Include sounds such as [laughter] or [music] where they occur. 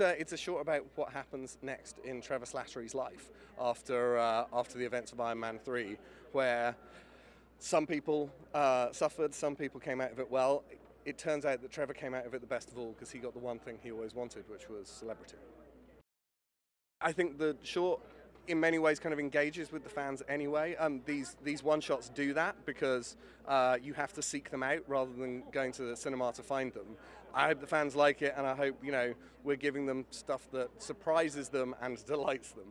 Uh, it's a short about what happens next in Trevor Slattery's life after uh, after the events of Iron Man 3, where some people uh, suffered, some people came out of it well. It turns out that Trevor came out of it the best of all because he got the one thing he always wanted, which was celebrity. I think the short in many ways kind of engages with the fans anyway. Um, these these one shots do that because uh, you have to seek them out rather than going to the cinema to find them. I hope the fans like it, and I hope you know we're giving them stuff that surprises them and [laughs] delights them.